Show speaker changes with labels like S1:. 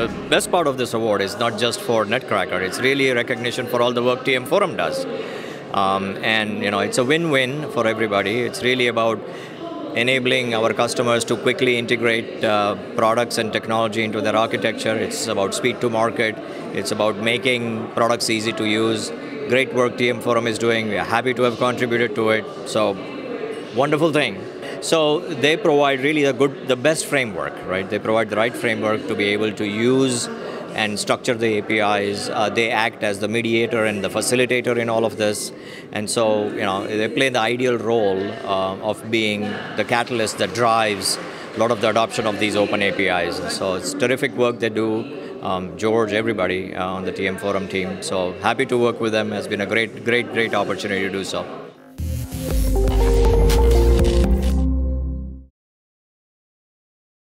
S1: the best part of this award is not just for Netcracker. It's really a recognition for all the work TM Forum does. Um, and you know, it's a win-win for everybody. It's really about enabling our customers to quickly integrate uh, products and technology into their architecture. It's about speed to market. It's about making products easy to use. Great work TM Forum is doing. We are happy to have contributed to it. So, wonderful thing. So they provide really the good, the best framework, right? They provide the right framework to be able to use and structure the APIs. Uh, they act as the mediator and the facilitator in all of this, and so you know they play the ideal role uh, of being the catalyst that drives a lot of the adoption of these open APIs. And So it's terrific work they do. Um, George, everybody uh, on the TM Forum team. So happy to work with them. It's been a great, great, great opportunity to do so.